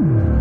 you